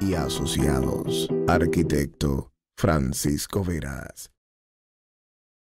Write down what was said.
Y Asociados. Arquitecto Francisco Veras.